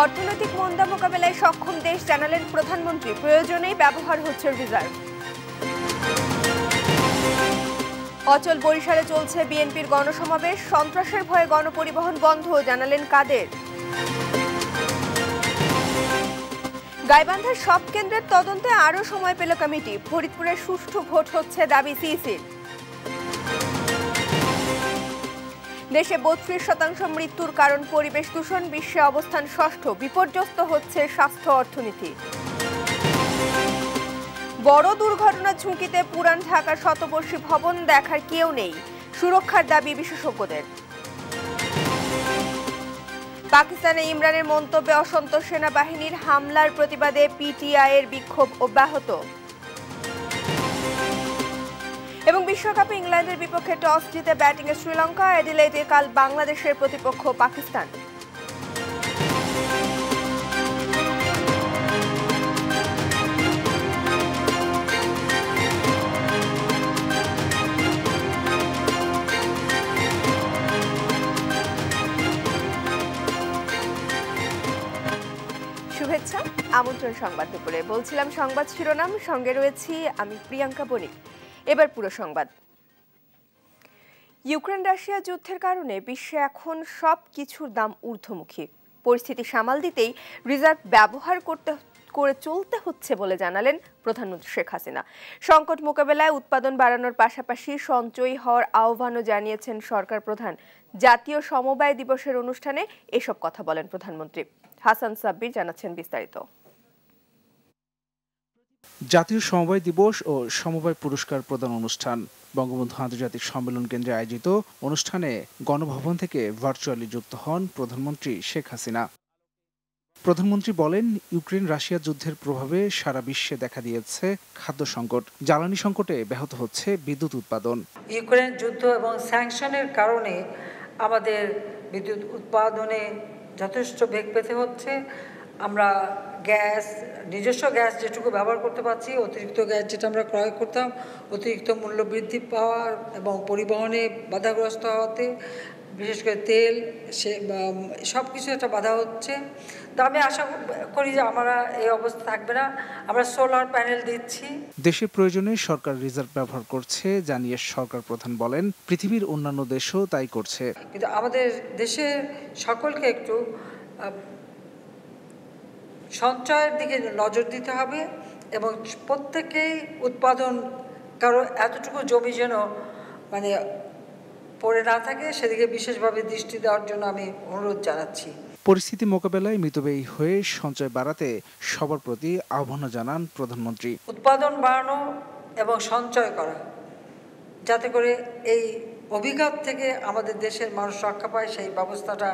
অর্থনৈতিক মন্দা মোকাবেলায় সক্ষম দেশ জানালেন প্রধানমন্ত্রী। প্রয়োজনেই ব্যবহার হচ্ছে রিজার্ভ। অচল বরিশালে চলছে বিএনপির গণসমাবেশ। সন্ত্রাসের ভয়ে গণপরিবহন বন্ধ, জানালেন কাদের। গাইবান্ধার সব কেন্দ্রের তদন্তে আরও সময় পেল কমিটি। ফরিদপুরে সুষ্ঠু ভোট হচ্ছে দাবি সিইসির। দেশে বত্রিশ শতাংশ মৃত্যুর কারণ পরিবেশ দূষণ, বিশ্বে অবস্থান ষষ্ঠ, বিপর্যস্ত হচ্ছে স্বাস্থ্য অর্থনীতি। বড় দুর্ঘটনার ঝুঁকিতে পুরান ঢাকার শতবর্ষী ভবন দেখার কেউ নেই, সুরক্ষার দাবি বিশেষজ্ঞদের। পাকিস্তানে ইমরানের মন্তব্যে অসন্তোষ সেনাবাহিনীর হামলার প্রতিবাদে পিটিআইয়ের বিক্ষোভ অব্যাহত। এবং বিশ্বকাপে ইংল্যান্ডের বিপক্ষে টস জিতে ব্যাটিংয়ে শ্রীলঙ্কা অ্যাডিলেডে কাল বাংলাদেশের প্রতিপক্ষ পাকিস্তান। শুভেচ্ছা, আমন্ত্রণ সংবাদ দুপুরে। বলছিলাম সংবাদ শিরোনাম, সঙ্গে রয়েছি আমি প্রিয়াঙ্কা বণিক। এবার পুরো সংবাদ। ইউক্রেন রাশিয়া যুদ্ধের কারণে বিশ্বে এখন সব কিছুর দাম ঊর্ধ্বমুখী। পরিস্থিতি সামাল দিতেই রিজার্ভ ব্যবহার করতে, করে চলতে হচ্ছে বলে জানালেন প্রধানমন্ত্রী শেখ হাসিনা। সংকট মোকাবেলায় উৎপাদন বাড়ানোর পাশাপাশি সঞ্চয়ী হওয়ার আহ্বানও জানিয়েছেন সরকার প্রধান। জাতীয় সমবায় দিবসের অনুষ্ঠানে এসব কথা বলেন প্রধানমন্ত্রী। হাসান সাব্বির জানাচ্ছেন বিস্তারিত। জাতীয় সমবায় দিবস ও সমবায় পুরস্কার প্রদান অনুষ্ঠান। বঙ্গবন্ধু আন্তর্জাতিক সম্মেলন কেন্দ্রে আয়োজিত অনুষ্ঠানে গণভবন থেকে ভার্চুয়ালি যুক্ত হন প্রধানমন্ত্রী শেখ হাসিনা। প্রধানমন্ত্রী বলেন, ইউক্রেন রাশিয়া যুদ্ধের প্রভাবে সারা বিশ্বে দেখা দিয়েছে খাদ্য সংকট। জ্বালানি সংকটে ব্যাহত হচ্ছে বিদ্যুৎ উৎপাদন। ইউক্রেন যুদ্ধ এবং স্যাংশনের কারণে আমাদের বিদ্যুৎ উৎপাদনে যথেষ্ট বেগ পেতে হচ্ছে। আমরা গ্যাস নিজস্ব গ্যাস যেটুকু ব্যবহার করতে পারছি অতিরিক্ত গ্যাস যেটা আমরা ক্রয় করতাম অতিরিক্ত মূল্য বৃদ্ধি পাওয়ার এবং পরিবহনে বাধাগ্রস্ত হওয়াতে বিশেষ করে তেল সে সব কিছু একটা বাধা হচ্ছে। তো আমি আশা করি যে আমরা এই অবস্থা থাকবে না। আমরা সোলার প্যানেল দিচ্ছি। দেশের প্রয়োজনে সরকার রিজার্ভ ব্যবহার করছে জানিয়ে সরকার প্রধান বলেন পৃথিবীর অন্যান্য দেশও তাই করছে। কিন্তু আমাদের দেশে সকলকে একটু সঞ্চয়ের দিকে নজর দিতে হবে এবং প্রত্যেকেই উৎপাদন কারও এতটুকু জমি যেন মানে পড়ে না থাকে সেদিকে বিশেষভাবে দৃষ্টি দেওয়ার জন্য আমি অনুরোধ জানাচ্ছি। পরিস্থিতি মোকাবেলায় মিতব্যয়ী হয়ে সঞ্চয় বাড়াতে সবার প্রতি আহ্বান জানান প্রধানমন্ত্রী। উৎপাদন বাড়ানো এবং সঞ্চয় করা যাতে করে এই অভিঘাত থেকে আমাদের দেশের মানুষ রক্ষা পায় সেই ব্যবস্থাটা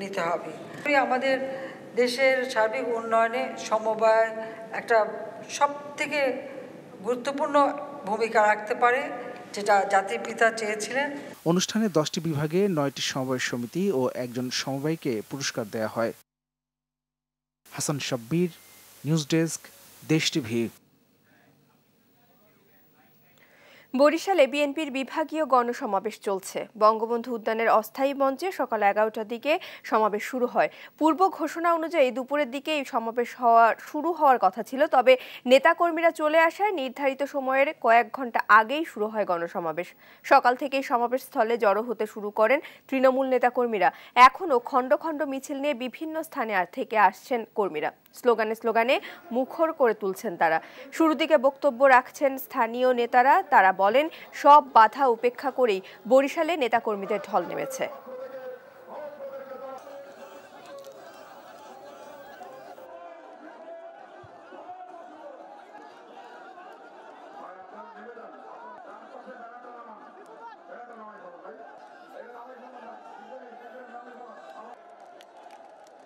নিতে হবে। আমাদের দেশের সার্বিক উন্নয়নে সমবায় একটা সব থেকে গুরুত্বপূর্ণ ভূমিকা রাখতে পারে, যেটা জাতির পিতা চেয়েছিলেন। অনুষ্ঠানে দশটি বিভাগে নয়টি সমবায় সমিতি ও একজন সমবায়কে পুরস্কার দেয়া হয়। Hasan Shabbir, news desk, Desh TV. বরিশালে বিএনপির বিভাগীয় গণসমাবেশ চলছে। বঙ্গবন্ধু উদ্যানের অস্থায়ী মঞ্চে সকাল এগারোটার দিকে সমাবেশ শুরু হয়। পূর্ব ঘোষণা অনুযায়ী দুপুরের দিকে এই সমাবেশ হওয়া শুরু হওয়ার কথা ছিল, তবে নেতাকর্মীরা চলে আসায় নির্ধারিত সময়ের কয়েক ঘণ্টা আগেই শুরু হয় গণসমাবেশ। সকাল থেকেই সমাবেশ স্থলে জড়ো হতে শুরু করেন তৃণমূল নেতাকর্মীরা। এখনও খণ্ড খণ্ড মিছিল নিয়ে বিভিন্ন স্থানে থেকে আসছেন কর্মীরা। স্লোগানে স্লোগানে মুখর করে তুলছেন তারা। শুরু দিকে বক্তব্য রাখছেন স্থানীয় নেতারা। তারা বলেন, সব বাধা উপেক্ষা করেই বরিশালে নেতাকর্মীদের ঢল নেমেছে।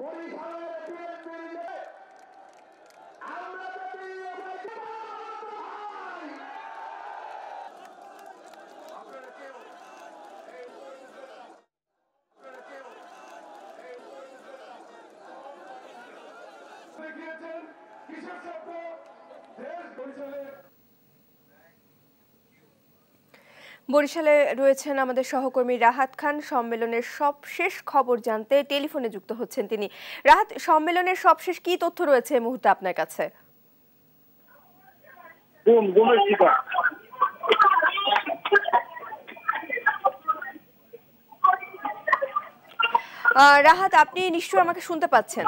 What are you talking বরিশালে রয়েছেন আমাদের সহকর্মী রাহাত খান। সম্মেলনের সবশেষ খবর জানতে টেলিফোনে যুক্ত হচ্ছেন তিনি। রাহাত সম্মেলনের সবশেষ কি তথ্য রয়েছে এই মুহূর্তে আপনার কাছে? রাহাত আপনি নিশ্চয়ই আমাকে শুনতে পাচ্ছেন?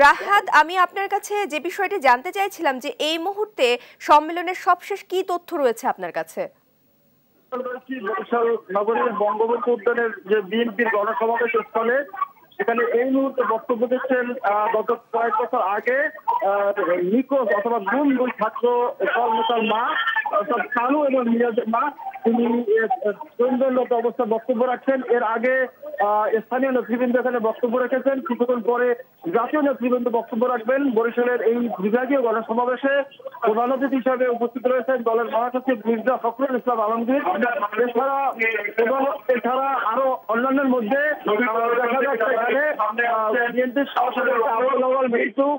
রাহাত, আমি আপনার কাছে যে বিষয়টি জানতে চাইছিলাম যে এই মুহূর্তে সম্মেলনের সবশেষ কি তথ্য রয়েছে আপনার কাছে? নগরীর বঙ্গবন্ধু যে স্থলে, সেখানে এই মুহূর্তে বক্তব্য দিচ্ছেন গত কয়েক বছর আগে নিখোঁজ অথবা গুম দুই ছাত্র কর্মতার মা, অর্থাৎ কালু এবং নিয়াজের মা, তিনি কেন্দ্রনত অবস্থায় বক্তব্য রাখছেন। এর আগে স্থানীয় নেতৃবৃন্দ এখানে বক্তব্য রেখেছেন। কিছুক্ষণ পরে জাতীয় নেতৃবৃন্দ বক্তব্য রাখবেন। বরিশালের এই বিভাগীয় গণসমাবেশে প্রধান অতিথি হিসাবে উপস্থিত রয়েছেন দলের মহাসচিব মির্জা ফখরুল ইসলাম আলমগীর। এছাড়া এবং এছাড়া আরও অন্যান্যের মধ্যে দেখা যাচ্ছে এখানে বিএনপির সভাপতি আবুল আহ,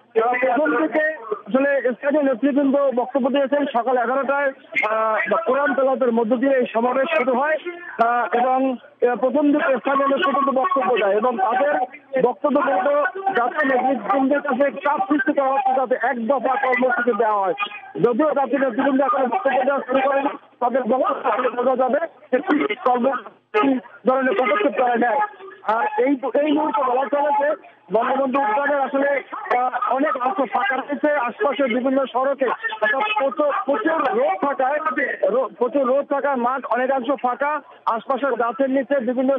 প্রথম থেকে আসলে স্থানীয় নেতৃবৃন্দ বক্তব্য দিয়েছেন সকাল এগারোটায় কোরআন তেলাতের মধ্য দিয়ে এই সমাবেশ শুরু হয় এবং প্রথম দিকে স্থানীয় নেতৃবৃন্দ বক্তব্য দেয় এবং তাদের বক্তব্য মতো জাতীয় নেতৃবৃন্দের কাছে চাপ সৃষ্টি করা হচ্ছে যাতে এক দফা কর্মসূচি দেওয়া হয় যদিও জাতীয় নেতৃবৃন্দ এখন বক্তব্য দেওয়া শুরু করেন তাদের বক্তব্য বোঝা যাবে কর্মসূচি ধরনের পদক্ষেপ করা নেয় আর এই এই মুহূর্তে বলা চলে বঙ্গবন্ধু উদ্যানের আসলে অনেক অংশ ফাঁকা রয়েছে। আশপাশের বিভিন্ন সড়কে প্রচুর রোদ থাকায় প্রচুর রোদ থাকায় মাঠ অনেকাংশ ফাঁকা। আশপাশের গাছের নিচে বিভিন্ন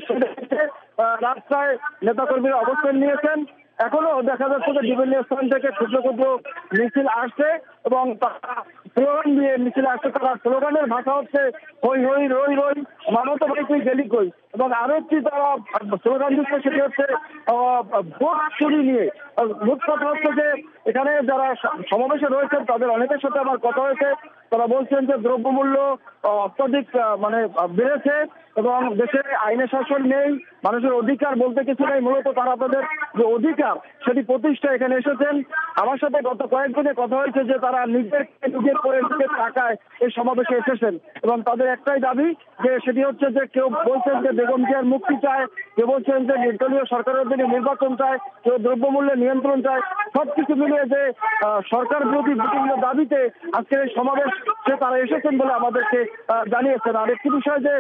রাস্তায় নেতাকর্মীরা অবস্থান নিয়েছেন। এখনও দেখা যাচ্ছে যে বিভিন্ন স্থান থেকে ক্ষুদ্র ক্ষুদ্র মিছিল আসছে এবং তারা স্লোগান দিয়ে মিছিল আসছে তারা স্লোগানের ভাষা হচ্ছে হই হই, রই রই মানত ভাই তুই গেলি কই? এবং আরও একটি তারা স্লোগান দিচ্ছে, সেটি হচ্ছে ভোট চুরি নিয়ে। ভোট কথা হচ্ছে যে, এখানে যারা সমাবেশে রয়েছেন, তাদের অনেকের সাথে আমার কথা হয়েছে। তারা বলছেন যে, দ্রব্যমূল্য অত্যাধিক মানে বেড়েছে। এবং দেশে আইনের শাসন নেই, মানুষের অধিকার বলতে কিছু নেই, মূলত তারা তাদের যে অধিকার, সেটি প্রতিষ্ঠা এখানে এসেছেন। আমার সাথে গত কয়েকদিনে কথা হয়েছে যে তারা নিজের নিজের করে নিজের টাকায় এই সমাবেশে এসেছেন এবং তাদের একটাই দাবি যে সেটি হচ্ছে যে কেউ বলছেন যে বেগম জিয়ার মুক্তি চায়, কেউ বলছেন যে নির্দলীয় সরকারের দিকে নির্বাচন চায়, কেউ দ্রব্যমূল্যের নিয়ন্ত্রণ চায়, সবকিছু মিলিয়ে যে সরকার বিরোধী বিভিন্ন দাবিতে আজকের এই সমাবেশ তারা এসেছেন বলে আমাদেরকে জানিয়েছেন। আর একটি বিষয় যে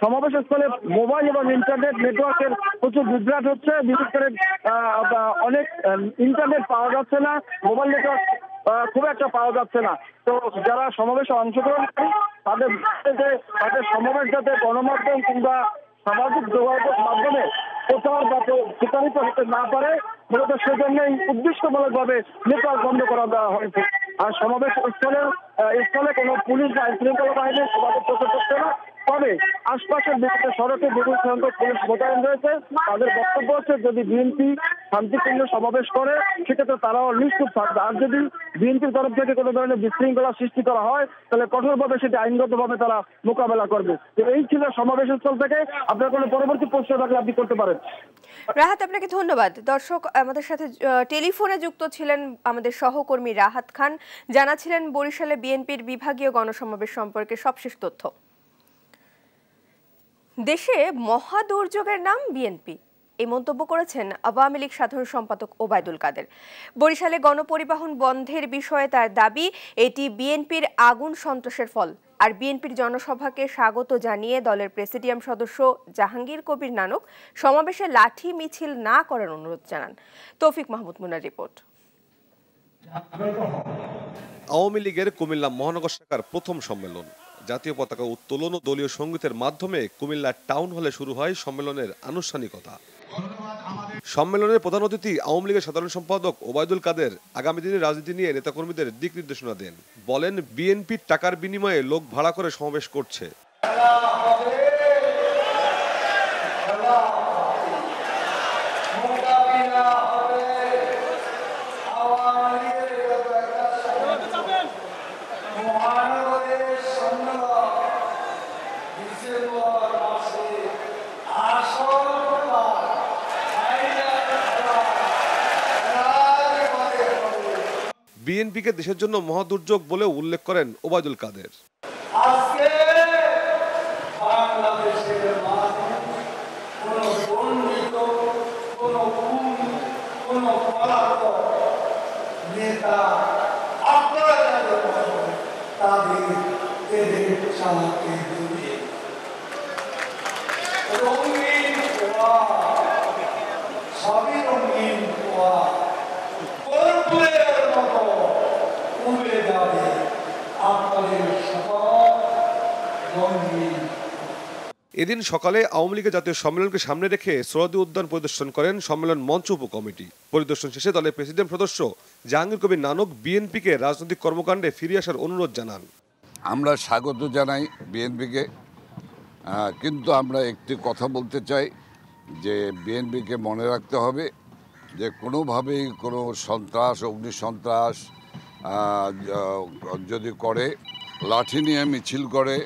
সমাবেশ স্থলে মোবাইল এবং ইন্টারনেট নেটওয়ার্কের প্রচুর বিভ্রাট হচ্ছে, বিশেষ করে অনেক ইন্টারনেট পাওয়া যাচ্ছে না, মোবাইল নেটওয়ার্ক খুব একটা পাওয়া যাচ্ছে না। তো যারা সমাবেশে অংশগ্রহণ করে তাদের তাদের সমাবেশ যাতে গণমাধ্যম কিংবা সামাজিক যোগাযোগ মাধ্যমে প্রচার বা প্রচারিত হতে না পারে, মূলত সেজন্যই উদ্দেশ্যমূলকভাবে নেটওয়ার্ক বন্ধ করা দেওয়া হয়েছে। আর সমাবেশ স্থলে স্থলে কোনো পুলিশ বা আইন শৃঙ্খলা বাহিনী সমাবেশ করতে না। তবে আশপাশের বিভিন্ন সড়কে বিপুল সংখ্যক পুলিশ মোতায়েন রয়েছে। তাদের বক্তব্য হচ্ছে, যদি বিএনপি শান্তিপূর্ণ সমাবেশ করে, সেক্ষেত্রে তারাও নিশ্চুপ থাকবে। আর যদি বিএনপির তরফ থেকে কোনো ধরনের বিশৃঙ্খলা সৃষ্টি করা হয়, তাহলে কঠোরভাবে সেটি আইনগতভাবে তারা মোকাবেলা করবে। তো এই ছিল সমাবেশ স্থল থেকে। আপনার কোনো পরবর্তী প্রশ্ন থাকলে আপনি করতে পারেন। রাহাত, আপনাকে ধন্যবাদ। দর্শক, আমাদের সাথে টেলিফোনে যুক্ত ছিলেন আমাদের সহকর্মী রাহাত খান। জানাছিলেন বরিশালে বিএনপির বিভাগীয় গণসমাবেশ সম্পর্কে সবশেষ তথ্য। দেশে মহা দুর্যোগের নাম বিএনপি। এই মন্তব্য করেছেন আওয়ামী লীগ সাধারণ সম্পাদক ওবায়দুল কাদের। বরিশালে গণপরিবহন বন্ধের বিষয়ে তার দাবি, এটি বিএনপির আগুন সন্ত্রাসের ফল। আর বিএনপির জনসভাকে স্বাগত জানিয়ে দলের প্রেসিডিয়াম সদস্য জাহাঙ্গীর কবির নানক সমাবেশে লাঠি মিছিল না করার অনুরোধ জানান। তৌফিক মাহমুদ মুনার রিপোর্ট। আওয়ামী লীগের কুমিল্লা মহানগর শাখার প্রথম সম্মেলন। জাতীয় পতাকা উত্তোলন ও দলীয় সঙ্গীতের মাধ্যমে কুমিল্লা টাউন হলে শুরু হয় সম্মেলনের আনুষ্ঠানিকতা। সম্মেলনের প্রধান অতিথি আওয়ামী লীগের সাধারণ সম্পাদক ওবায়দুল কাদের আগামী দিনে রাজনীতি নিয়ে নেতাকর্মীদের দিক নির্দেশনা দেন। বলেন বিএনপির টাকার বিনিময়ে লোক ভাড়া করে সমাবেশ করছে। বিএনপিকে দেশের জন্য মহাদুর্যোগ বলেও উল্লেখ করেন ওবায়দুল কাদের। আপনারা তাদের এদিন সকালে আওয়ামী লীগের জাতীয় সম্মেলনকে সামনে রেখে সোহরাদি উদ্যান পরিদর্শন করেন সম্মেলন মঞ্চ উপকমিটি। পরিদর্শন শেষে দলের প্রেসিডেন্ট সদস্য জাহাঙ্গীর কবির নানক বিএনপিকে রাজনৈতিক কর্মকাণ্ডে ফিরে আসার অনুরোধ জানান। আমরা স্বাগত জানাই বিএনপিকে। কিন্তু আমরা একটি কথা বলতে চাই যে বিএনপিকে মনে রাখতে হবে যে কোনোভাবেই কোনো সন্ত্রাস অগ্নিসন্ত্রাস আহ, য- যদি করে লাঠি নিয়ে মিছিল করে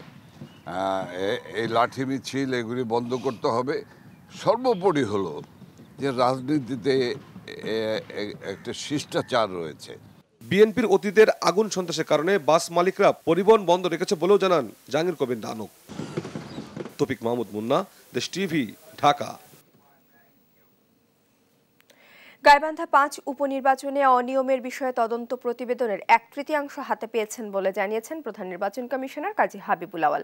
এই লাঠি মিছিল এগুলি বন্ধ করতে হবে। সর্বোপরি হলো যে রাজনীতিতে একটা শিষ্টাচার রয়েছে। বিএনপির অতীতের আগুন সন্ত্রাসের কারণে বাস মালিকরা পরিবহন বন্ধ রেখেছে বলেও জানান জাহাঙ্গীর কবির নানক। Topic Mahmud Munna, Desh TV, Dhaka. গাইবান্ধা পাঁচ উপনির্বাচনে অনিয়মের বিষয়ে তদন্ত প্রতিবেদনের এক তৃতীয়াংশ হাতে পেয়েছেন বলে জানিয়েছেন প্রধান নির্বাচন কমিশনার কাজী হাবিবুল আওয়াল।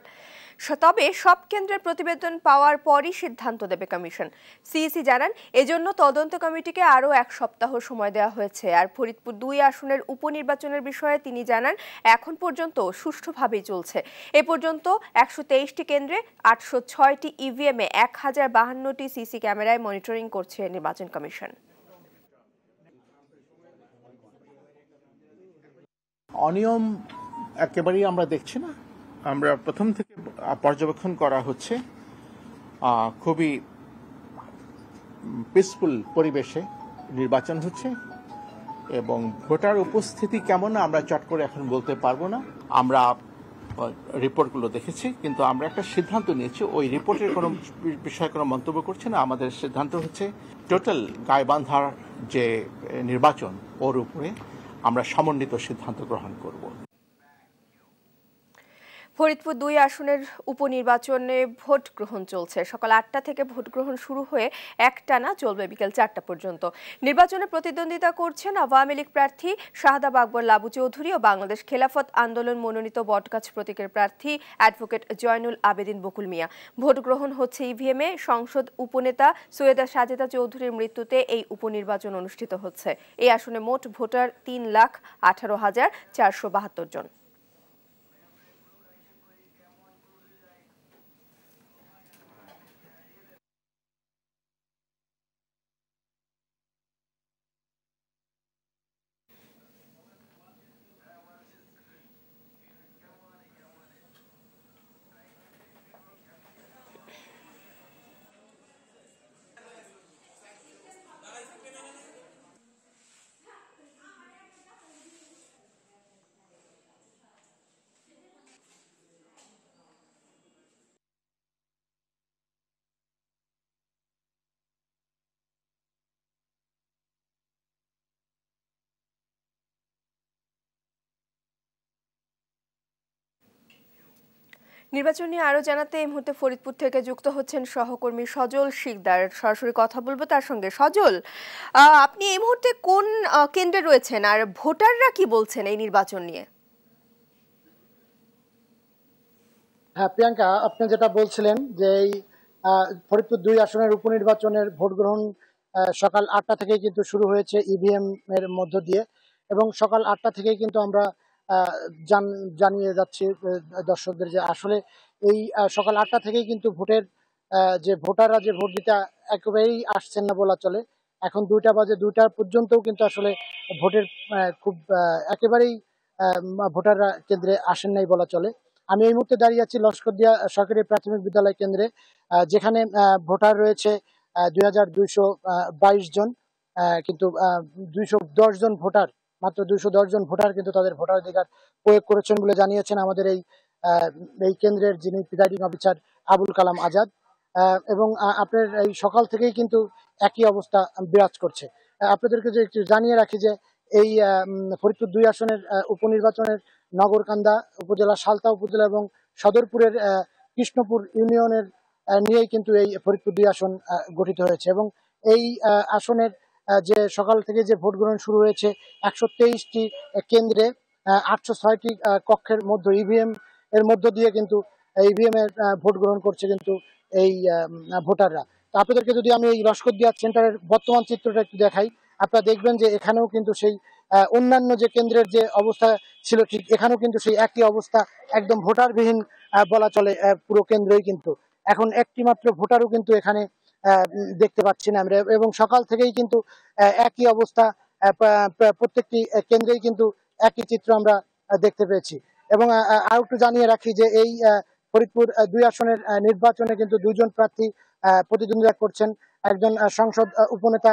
তবে সব কেন্দ্রের প্রতিবেদন পাওয়ার পরই সিদ্ধান্ত দেবে কমিশন। সিইসি জানান, এজন্য তদন্ত কমিটিকে আরও এক সপ্তাহ সময় দেওয়া হয়েছে। আর ফরিদপুর দুই আসনের উপনির্বাচনের বিষয়ে তিনি জানান, এখন পর্যন্ত সুষ্ঠুভাবেই চলছে। এ পর্যন্ত একশো তেইশটি কেন্দ্রে আটশো ছয়টি ইভিএমে এক হাজার বাহান্নটি সিসি ক্যামেরায় মনিটরিং করছে নির্বাচন কমিশন। অনিয়ম একেবারেই আমরা দেখছি না। আমরা প্রথম থেকে পর্যবেক্ষণ করা হচ্ছে খুবই পিসফুল পরিবেশে নির্বাচন হচ্ছে এবং ভোটার উপস্থিতি কেমন আমরা চট করে এখন বলতে পারব না। আমরা রিপোর্টগুলো দেখেছি, কিন্তু আমরা একটা সিদ্ধান্ত নিয়েছি, ওই রিপোর্টের কোনো বিষয়ে কোনো মন্তব্য করছি না। আমাদের সিদ্ধান্ত হচ্ছে টোটাল গায়বান্ধার যে নির্বাচন, ওর উপরে আমরা সমন্বিত সিদ্ধান্ত গ্রহণ করব। ফরিদপুর দুই আসনের উপনির্বাচনে ভোট গ্রহণ চলছে। সকাল আটটা থেকে ভোট গ্রহণ শুরু হয়ে একটানা চলবে বিকেল চারটা পর্যন্ত। নির্বাচনে প্রতিদ্বন্দ্বিতা করছেন আওয়ামী লীগ প্রার্থী শাহাদাব আকবর লাবু চৌধুরী ও বাংলাদেশ খেলাফত আন্দোলন মনোনীত বটগাছ প্রতীকের প্রার্থী অ্যাডভোকেট জয়নুল আবেদিন বকুল মিয়া। ভোট গ্রহণ হচ্ছে ইভিএমে সংসদ উপনেতা সৈয়দা সাজেদা চৌধুরীর মৃত্যুতে এই উপনির্বাচন অনুষ্ঠিত হচ্ছে। এই আসনে মোট ভোটার তিন লাখ আঠারো হাজার চারশো বাহাত্তর জন। নির্বাচন নিয়ে আরও জানাতে এই মুহূর্তে ফরিদপুর থেকে যুক্ত হচ্ছেন সহকর্মী সজল শিকদার। সরাসরি কথা বলব তার সঙ্গে। সজল আপনি এই মুহূর্তে কোন কেন্দ্রে রয়েছেন আর ভোটাররা কি বলছেন এই নির্বাচন নিয়ে? হ্যাঁ প্রিয়াঙ্কা, আপনি যেটা বলছিলেন যে এই ফরিদপুর দুই আসনের উপনির্বাচনের ভোট গ্রহণ সকাল আটটা থেকে কিন্তু শুরু হয়েছে ইভিএম এর মধ্য দিয়ে এবং সকাল আটটা থেকে কিন্তু আমরা জানিয়ে যাচ্ছি দর্শকদের যে আসলে এই সকাল আটটা থেকেই কিন্তু ভোটের যে ভোটাররা যে ভোট দিতে একেবারেই আসছেন না বলা চলে। এখন দুইটা বাজে দুইটা পর্যন্তও কিন্তু আসলে ভোটের খুব একেবারেই ভোটাররা কেন্দ্রে আসেন নাই বলা চলে। আমি এই মুহূর্তে দাঁড়িয়ে আছি লস্করদিয়া সরকারি প্রাথমিক বিদ্যালয় কেন্দ্রে যেখানে ভোটার রয়েছে দুই হাজার দুইশো বাইশ জন কিন্তু দুইশো দশ জন ভোটার মাত্র দুইশো দশ জন ভোটার কিন্তু তাদের ভোটাধিকার প্রয়োগ করেছেন বলে জানিয়েছেন আমাদের এই এই কেন্দ্রের যিনি প্রিজাইডিং অফিসার আবুল কালাম আজাদ। এবং আপনার এই সকাল থেকেই কিন্তু একই অবস্থা বিরাজ করছে। আপনাদেরকে যে একটু জানিয়ে রাখি যে এই ফরিদপুর দুই আসনের উপনির্বাচনের নগরকান্দা উপজেলা, সালতা উপজেলা এবং সদরপুরের কৃষ্ণপুর ইউনিয়নের নিয়েই কিন্তু এই ফরিদপুর দুই আসন গঠিত হয়েছে। এবং এই আসনের যে সকাল থেকে যে ভোট গ্রহণ শুরু হয়েছে, একশো তেইশটি কেন্দ্রে আটশো ছয়টি কক্ষের মধ্যে ইভিএম এর মধ্য দিয়ে কিন্তু ইভিএম এর ভোট গ্রহণ করছে কিন্তু এই ভোটাররা। আপনাদেরকে যদি আমি এই লস্করদিয়া সেন্টারের বর্তমান চিত্রটা একটু দেখাই, আপনারা দেখবেন যে এখানেও কিন্তু সেই অন্যান্য যে কেন্দ্রের যে অবস্থা ছিল ঠিক এখানেও কিন্তু সেই একই অবস্থা একদম ভোটারবিহীন বলা চলে পুরো কেন্দ্রই কিন্তু। এখন একটি মাত্র ভোটারও কিন্তু এখানে দেখতে পাচ্ছি না আমরা। এবং সকাল থেকেই কিন্তু একই অবস্থা প্রত্যেকটি কেন্দ্রেই কিন্তু একই চিত্র আমরা দেখতে পেয়েছি। এবং আরও একটু জানিয়ে রাখি যে এই ফরিদপুর দুই আসনের নির্বাচনে কিন্তু দুইজন প্রার্থী প্রতিদ্বন্দ্বিতা করছেন। একজন সংসদ উপনেতা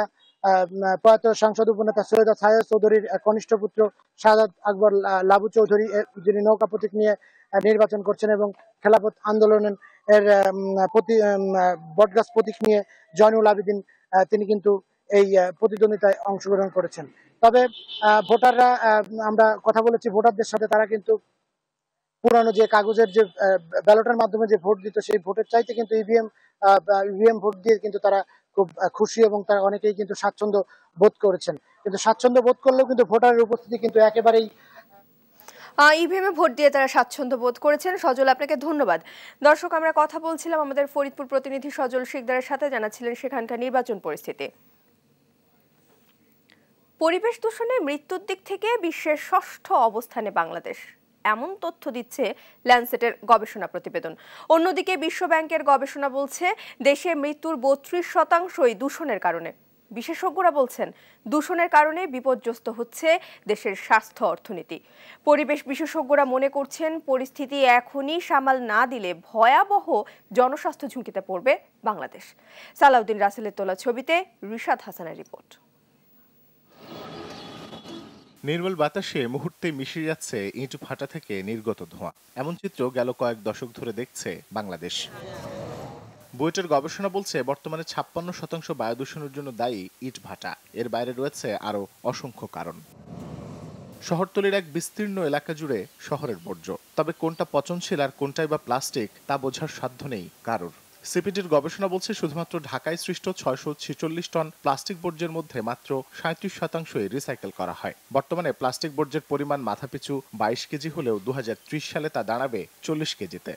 প্রয়াত সংসদ উপনেতা সৈয়দা সাহেদ চৌধুরীর কনিষ্ঠ পুত্র শাহাদ আকবর লাবু চৌধুরী যিনি নৌকা প্রতীক নিয়ে নির্বাচন করছেন এবং খেলাফত আন্দোলনের প্রতি বটগাছ প্রতীক নিয়ে জয়নুল আবেদিন তিনি কিন্তু এই প্রতিদ্বন্দ্বিতায় অংশগ্রহণ করেছেন। তবে ভোটাররা আমরা কথা বলেছি, ভোটারদের সাথে তারা কিন্তু পুরানো যে কাগজের যে ব্যালটের মাধ্যমে যে ভোট দিত, সেই ভোটের চাইতে কিন্তু ইভিএম ইভিএম ভোট দিয়ে কিন্তু তারা খুব খুশি এবং তারা অনেকেই কিন্তু স্বাচ্ছন্দ্য বোধ করেছেন। কিন্তু স্বাচ্ছন্দ্য বোধ করলেও কিন্তু ভোটারের উপস্থিতি কিন্তু একেবারেই ইভিএমে ভোট দিয়ে তারা স্বাচ্ছন্দ্য বোধ করেছেন। সজল, আপনাকে ধন্যবাদ। দর্শক, আমরা কথা বলছিলাম আমাদের ফরিদপুর প্রতিনিধি সজল শিকদারের সাথে, জানাচ্ছিলেন সেখানকার নির্বাচন পরিস্থিতি। পরিবেশ দূষণে মৃত্যুর দিক থেকে বিশ্বের ষষ্ঠ অবস্থানে বাংলাদেশ। এমন তথ্য দিচ্ছে ল্যান্সেটের গবেষণা প্রতিবেদন। অন্যদিকে বিশ্ব ব্যাংকের গবেষণা বলছে, দেশে মৃত্যুর বত্রিশ শতাংশই দূষণের কারণে। বিশেষজ্ঞরা বলছেন, দূষণের কারণে বিপর্যস্ত হচ্ছে দেশের স্বাস্থ্য অর্থনীতি। পরিবেশ বিশেষজ্ঞরা মনে করছেন, পরিস্থিতি এখনই সামাল না দিলে ভয়াবহ জনস্বাস্থ্য ঝুঁকিতে পড়বে বাংলাদেশ। সালাউদ্দিন রাসেলের তোলা ছবিতে রিশাদ হাসানের রিপোর্ট। নির্মল বাতাসে মুহূর্তে মিশে যাচ্ছে ইট ফাটা থেকে নির্গত ধোঁয়া। এমন চিত্র গেল কয়েক দশক ধরে দেখছে বাংলাদেশ। বুয়েটের গবেষণা বলছে, বর্তমানে ছাপ্পান্ন শতাংশ বায়ু দূষণের জন্য দায়ী ইট ভাটা। এর বাইরে রয়েছে আরও অসংখ্য কারণ। শহরতলির এক বিস্তীর্ণ এলাকা জুড়ে শহরের বর্জ্য। তবে কোনটা পচনশীল আর কোনটাই বা প্লাস্টিক, তা বোঝার সাধ্য নেই কারোর। সিপিডির গবেষণা বলছে, শুধুমাত্র ঢাকায় সৃষ্ট ছয়শো ছেচল্লিশ টন প্লাস্টিক বর্জ্যের মধ্যে মাত্র সাঁত্রিশ শতাংশই রিসাইকেল করা হয়। বর্তমানে প্লাস্টিক বর্জ্যের পরিমাণ মাথাপিছু বাইশ কেজি হলেও দু হাজার ত্রিশ সালে তা দাঁড়াবে চল্লিশ কেজিতে।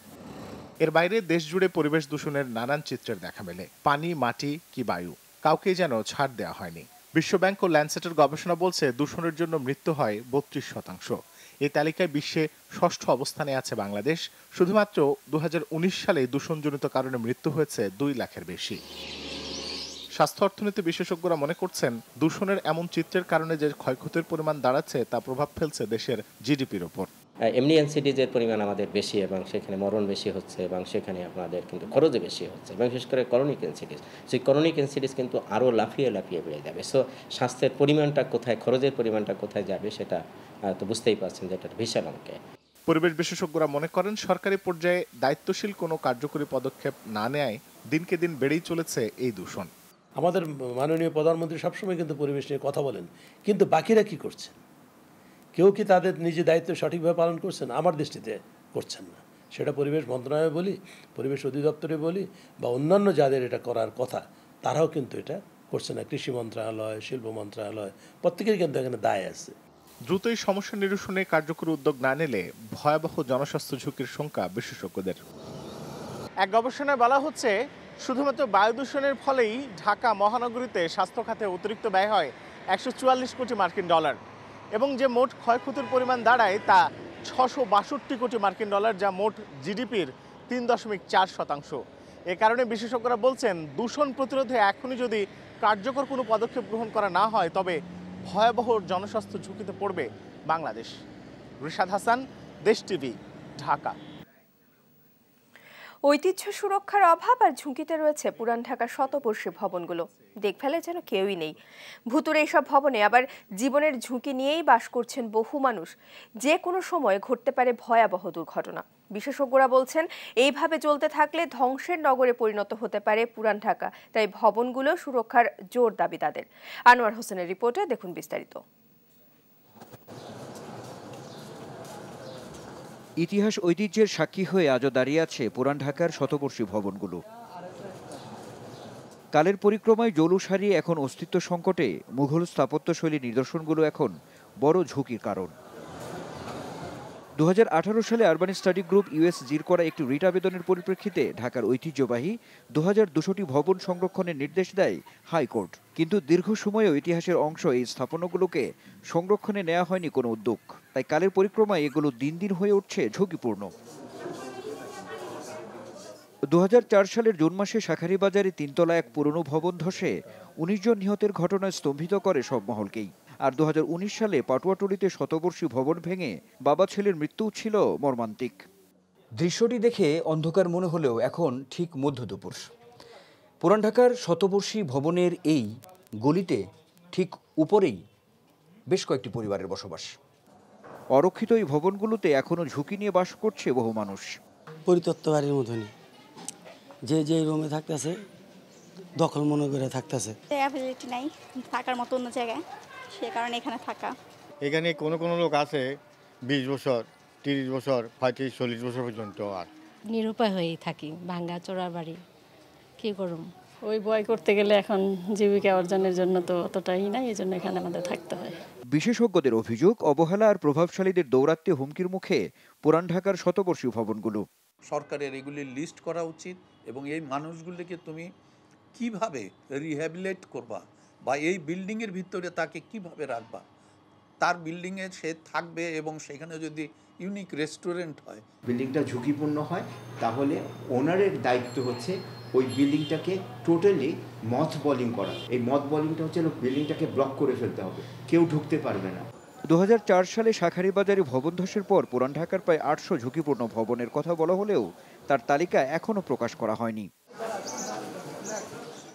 এর বাইরে দেশ জুড়ে পরিবেশ দূষণের নানান চিত্রের দেখা মেলে। পানি, মাটি কি বায়ু? কাউকেই যেন ছাড় দেওয়া হয়নি। বিশ্বব্যাংক ও ল্যান্ডসেটের গবেষণা বলছে, দূষণের জন্য মৃত্যু হয় বত্রিশ শতাংশ। এই তালিকায় বিশ্বে ষষ্ঠ অবস্থানে আছে বাংলাদেশ। শুধুমাত্র দুহাজার উনিশ সালে দূষণজনিত কারণে মৃত্যু হয়েছে দুই লাখের বেশি। স্বাস্থ্য অর্থনীতি বিশেষজ্ঞরা মনে করছেন, দূষণের এমন চিত্রের কারণে যে ক্ষয়ক্ষতির পরিমাণ দাঁড়াচ্ছে, তা প্রভাব ফেলছে দেশের জিডিপির ওপর। এমনি এনসিডিজের পরিমাণ আমাদের বেশি এবং সেখানে মরণ বেশি হচ্ছে এবং সেখানে আপনাদের কিন্তু খরচও বেশি হচ্ছে এবং বিশেষ করে করনিক এনসিডিজ। সেই করনিক এনসিডিজ কিন্তু আরও লাফিয়ে লাফিয়ে বেড়ে যাবে। সো স্বাস্থ্যের পরিমাণটা কোথায় খরচের পরিমাণটা কোথায় যাবে সেটা তো বুঝতেই পারছেন যে এটা বিশাল অঙ্কে। পরিবেশ বিশেষজ্ঞরা মনে করেন সরকারি পর্যায়ে দায়িত্বশীল কোনো কার্যকরী পদক্ষেপ না নেয় দিনকে দিন বেড়েই চলেছে এই দূষণ। আমাদের মাননীয় প্রধানমন্ত্রী সবসময় কিন্তু পরিবেশ নিয়ে কথা বলেন কিন্তু বাকিরা কি করছে? কেউ কি তাদের নিজের দায়িত্ব সঠিকভাবে পালন করছেন? আমার দৃষ্টিতে করছেন না। সেটা পরিবেশ মন্ত্রণালয়ে বলি পরিবেশ অধিদপ্তরে বলি বা অন্যান্য যাদের এটা করার কথা তারাও কিন্তু এটা করছে না। কৃষি মন্ত্রণালয় শিল্প মন্ত্রণালয় প্রত্যেকের কিন্তু এখানে দায় আছে। দ্রুতই সমস্যা নিরসনে কার্যকরী উদ্যোগ না নিলে ভয়াবহ জনস্বাস্থ্য ঝুঁকির সংখ্যা বিশেষজ্ঞদের। এক গবেষণায় বলা হচ্ছে শুধুমাত্র বায়ু দূষণের ফলেই ঢাকা মহানগরীতে স্বাস্থ্য খাতে অতিরিক্ত ব্যয় হয় একশো চুয়াল্লিশ কোটি মার্কিন ডলার। এবং যে মোট ক্ষয়ক্ষতির পরিমাণ দাঁড়ায় তা ছশো বাষট্টি কোটি মার্কিন ডলার, যা মোট জিডিপির তিন দশমিক চার শতাংশ। এ কারণে বিশেষজ্ঞরা বলছেন, দূষণ প্রতিরোধে এখনই যদি কার্যকর কোনো পদক্ষেপ গ্রহণ করা না হয়, তবে ভয়াবহ জনস্বাস্থ্য ঝুঁকিতে পড়বে বাংলাদেশ। রিশাদ হাসান, দেশ টিভি, ঢাকা। ঐতিহ্য সুরক্ষার অভাব আর ঝুঁকিতে রয়েছে পুরান ঢাকার শতবর্ষী ভবনগুলো। দেখভালে যেন কেউই নেই। ভুতুর এইসব ভবনে আবার জীবনের ঝুঁকি নিয়েই বাস করছেন বহু মানুষ। যে কোনো সময় ঘটতে পারে ভয়াবহ দুর্ঘটনা। বিশেষজ্ঞরা বলছেন, এইভাবে চলতে থাকলে ধ্বংসের নগরে পরিণত হতে পারে পুরান ঢাকা। তাই ভবনগুলো সুরক্ষার জোর দাবি তাদের। আনোয়ার হোসেনের রিপোর্টে দেখুন বিস্তারিত। ইতিহাস ঐতিহ্যের সাক্ষী হয়ে আজও দাঁড়িয়ে আছে পুরান ঢাকার শতবর্ষী ভবনগুলো। কালের পরিক্রমায় জলু হারিয়ে এখন অস্তিত্ব সংকটে মুঘল স্থাপত্যশৈলী নিদর্শনগুলো এখন বড় ঝুঁকির কারণ। দু হাজার আঠারো সালে আরবান স্টাডি গ্রুপ ইউএসজির করা একটি রিট আবেদনের পরিপ্রেক্ষিতে ঢাকার ঐতিহ্যবাহী দু হাজার দুশোটি ভবন সংরক্ষণের নির্দেশ দেয় হাইকোর্ট। কিন্তু দীর্ঘ সময়েও ইতিহাসের অংশ এই স্থাপনাগুলোকে সংরক্ষণে নেওয়া হয়নি কোনো উদ্যোগ। তাই কালের পরিক্রমায় এগুলো দিন দিন হয়ে উঠছে ঝুঁকিপূর্ণ। দু হাজার চার সালের জুন মাসে শাখারীবাজারে তিনতলা এক পুরনো ভবন ধসে উনিশ জন নিহতের ঘটনায় স্তম্ভিত করে সব মহলকেই। আর দু হাজার উনিশ সালে পাটুয়াটুলিতে শতবর্ষী ভবন ভেঙে বাবা ছেলের মৃত্যু ছিল মর্মান্তিক। দৃশ্যটি দেখে অন্ধকার মনে হলেও এখন ঠিক মধ্য দুপুর। পুরান ঢাকার শতবর্ষী ভবনের এই গলিতে ঠিক উপরেই বেশ কয়েকটি পরিবারের বসবাস। অরক্ষিত এই ভবনগুলোতে এখনও ঝুঁকি নিয়ে বাস করছে বহু মানুষ। পরিতত্ত্ব বাড়ির মতনই। যে যে রুমে থাকতেছে দখল মনে করে থাকতেছে। নাই থাকার মতো অন্য জায়গায়। সে কারণে এখানে থাকা। এখানে কোনো কোনো লোক আছে বিশ বছর তিরিশ বছর পঁয়ত্রিশ চল্লিশ বছর পর্যন্ত আর। নিরুপায় হয়েই থাকি ভাঙ্গা চোরা বাড়ি। কী করুম? ওই বয় করতে গেলে এখন জীবিকা অর্জনের জন্য তো অতটাই নাই এই জন্য এখানে আমাদের থাকতে হয়। বিশেষজ্ঞদের অভিযোগ অবহেলা আর প্রভাবশালীদের দৌরাত্ম্যে হুমকির মুখে পুরান ঢাকার শতবর্ষী ভবনগুলো সরকারের এগুলি লিস্ট করা উচিত এবং এই মানুষগুলিকে তুমি কীভাবে রিহ্যাবিলেট করবা? বা এই বিল্ডিংয়ের ভিতরে তাকে কীভাবে রাখবা? তার বিল্ডিংয়ে সে থাকবে এবং সেখানে যদি ইউনিক রেস্টুরেন্ট হয়। বিল্ডিংটা ঝুঁকিপূর্ণ হয় তাহলে ওনারের দায়িত্ব হচ্ছে ওই বিল্ডিংটাকে টোটালি মথ বলিং করা। এই মথ বলিংটা হচ্ছে বিল্ডিংটাকে ব্লক করে ফেলতে হবে। কেউ ঢুকতে পারবে না। দু হাজার চার সালে শাখারীবাজারে ভবন ধসের পর পুরান ঢাকার প্রায় আটশো ঝুঁকিপূর্ণ ভবনের কথা বলা হলেও তার তালিকা এখনও প্রকাশ করা হয়নি।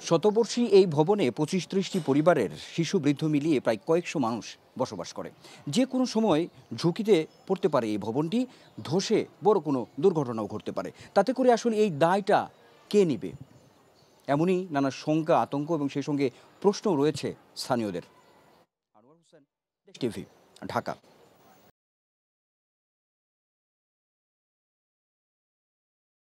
শতবর্ষী এই ভবনে পঁচিশ ত্রিশটি পরিবারের শিশু বৃদ্ধ মিলিয়ে প্রায় কয়েকশো মানুষ বসবাস করে। যে কোনো সময় ঝুঁকিতে পড়তে পারে এই ভবনটি, ধসে বড় কোনো দুর্ঘটনাও ঘটতে পারে। তাতে করে আসলে এই দায়টা কে নিবে? এমনই নানা শঙ্কা, আতঙ্ক এবং সেই সঙ্গে প্রশ্নও রয়েছে স্থানীয়দের। টিভি, ঢাকা।